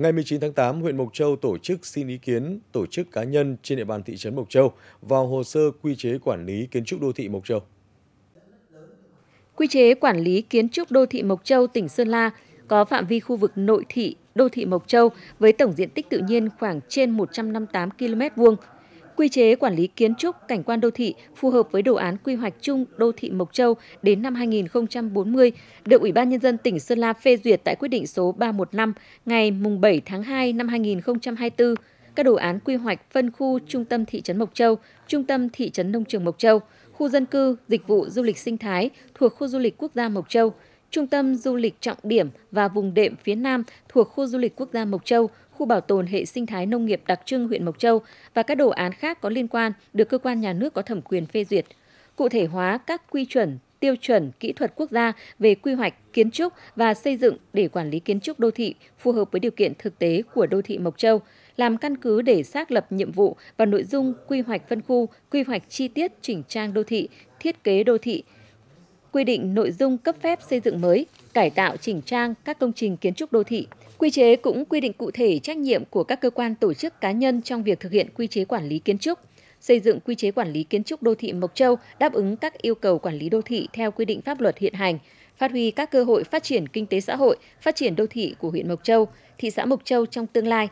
Ngày 19 tháng 8, huyện Mộc Châu tổ chức xin ý kiến tổ chức cá nhân trên địa bàn thị trấn Mộc Châu vào hồ sơ quy chế quản lý kiến trúc đô thị Mộc Châu. Quy chế quản lý kiến trúc đô thị Mộc Châu, tỉnh Sơn La có phạm vi khu vực nội thị đô thị Mộc Châu với tổng diện tích tự nhiên khoảng trên 158 km vuông. Quy chế quản lý kiến trúc cảnh quan đô thị phù hợp với đồ án quy hoạch chung đô thị Mộc Châu đến năm 2040 được Ủy ban nhân dân tỉnh Sơn La phê duyệt tại quyết định số 315 ngày 7 tháng 2 năm 2024 các đồ án quy hoạch phân khu trung tâm thị trấn Mộc Châu, trung tâm thị trấn nông trường Mộc Châu, khu dân cư, dịch vụ du lịch sinh thái thuộc khu du lịch quốc gia Mộc Châu, trung tâm du lịch trọng điểm và vùng đệm phía Nam thuộc khu du lịch quốc gia Mộc Châu, khu bảo tồn hệ sinh thái nông nghiệp đặc trưng huyện Mộc Châu và các đồ án khác có liên quan được cơ quan nhà nước có thẩm quyền phê duyệt. Cụ thể hóa các quy chuẩn, tiêu chuẩn kỹ thuật quốc gia về quy hoạch, kiến trúc và xây dựng để quản lý kiến trúc đô thị phù hợp với điều kiện thực tế của đô thị Mộc Châu, làm căn cứ để xác lập nhiệm vụ và nội dung quy hoạch phân khu, quy hoạch chi tiết chỉnh trang đô thị, thiết kế đô thị, quy định nội dung cấp phép xây dựng mới, cải tạo chỉnh trang các công trình kiến trúc đô thị. Quy chế cũng quy định cụ thể trách nhiệm của các cơ quan tổ chức cá nhân trong việc thực hiện quy chế quản lý kiến trúc, xây dựng quy chế quản lý kiến trúc đô thị Mộc Châu đáp ứng các yêu cầu quản lý đô thị theo quy định pháp luật hiện hành, phát huy các cơ hội phát triển kinh tế xã hội, phát triển đô thị của huyện Mộc Châu, thị xã Mộc Châu trong tương lai.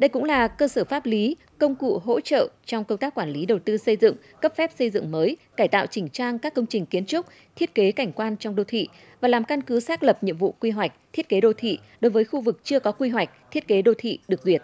Đây cũng là cơ sở pháp lý, công cụ hỗ trợ trong công tác quản lý đầu tư xây dựng, cấp phép xây dựng mới, cải tạo chỉnh trang các công trình kiến trúc, thiết kế cảnh quan trong đô thị và làm căn cứ xác lập nhiệm vụ quy hoạch, thiết kế đô thị đối với khu vực chưa có quy hoạch, thiết kế đô thị được duyệt.